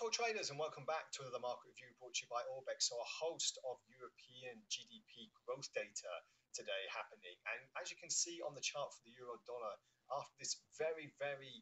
All traders and welcome back to another market review brought to you by Orbex. So a host of European GDP growth data today happening. And as you can see on the chart for the euro dollar, after this very, very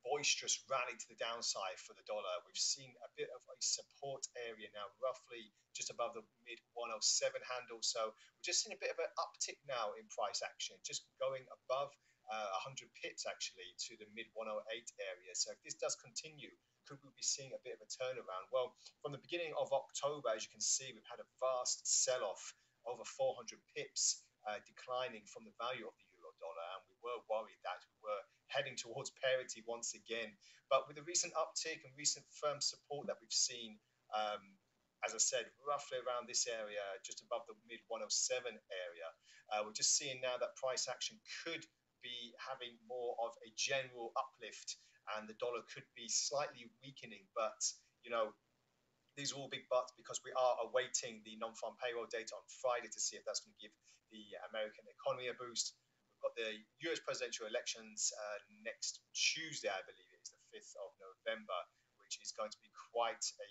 boisterous rally to the downside for the dollar, we've seen a bit of a support area now, roughly just above the mid 107 handle. So we're just seeing a bit of an uptick now in price action, just going above uh, 100 pips actually to the mid 108 area. So if this does continue, could we be seeing a bit of a turnaround? Well, from the beginning of October, as you can see, we've had a vast sell off over 400 pips uh, declining from the value of the euro dollar, and we were worried that we were heading towards parity once again. But with the recent uptick and recent firm support that we've seen, um, as I said, roughly around this area, just above the mid 107 area, uh, we're just seeing now that price action could be having more of a general uplift and the dollar could be slightly weakening. But, you know, these are all big buts because we are awaiting the non farm payroll data on Friday to see if that's going to give the American economy a boost. We've got the US presidential elections uh, next Tuesday, I believe it is the 5th of November, which is going to be quite a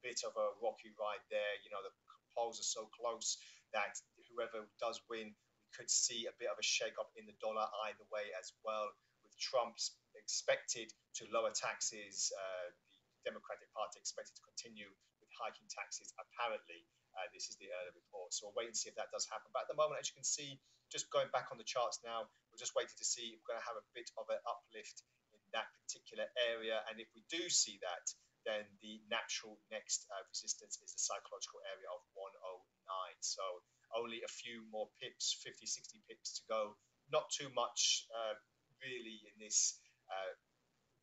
bit of a rocky ride there. You know, the polls are so close that whoever does win, could see a bit of a shake up in the dollar either way as well, with Trump's expected to lower taxes. Uh, the Democratic Party expected to continue with hiking taxes. Apparently, uh, this is the early report. So we'll wait and see if that does happen. But at the moment, as you can see, just going back on the charts now, we're just waiting to see if we're going to have a bit of an uplift in that particular area. And if we do see that, then the natural next uh, resistance is the psychological area of 109. So only a few more pips, 50, 60 pips to go. Not too much uh, really in this uh,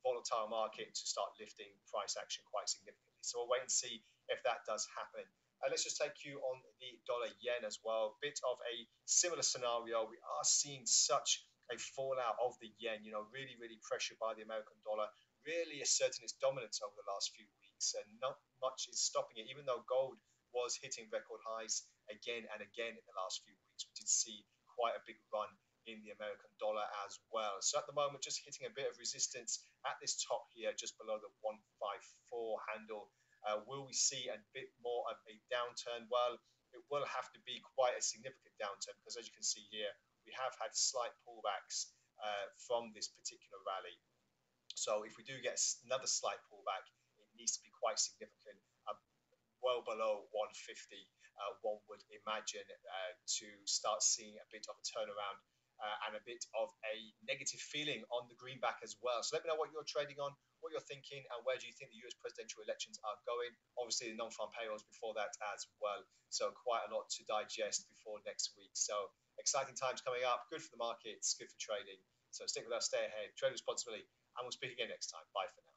volatile market to start lifting price action quite significantly. So we'll wait and see if that does happen. Uh, let's just take you on the dollar yen as well. Bit of a similar scenario. We are seeing such a fallout of the yen, you know, really, really pressured by the American dollar, really asserting its dominance over the last few weeks, and not much is stopping it, even though gold was hitting record highs again and again in the last few weeks. We did see quite a big run in the American dollar as well. So at the moment, just hitting a bit of resistance at this top here, just below the 154 handle. Uh, will we see a bit more of a downturn? Well, it will have to be quite a significant downturn because, as you can see here, we have had slight pullbacks uh, from this particular rally. So if we do get another slight pullback, it needs to be quite significant, uh, well below 150. Uh, one would imagine uh, to start seeing a bit of a turnaround uh, and a bit of a negative feeling on the greenback as well. So let me know what you're trading on, what you're thinking, and where do you think the US presidential elections are going. Obviously, the non farm payrolls before that as well. So quite a lot to digest before next week. So exciting times coming up. Good for the markets, good for trading. So stick with us, stay ahead, trade responsibly, and we'll speak again next time. Bye for now.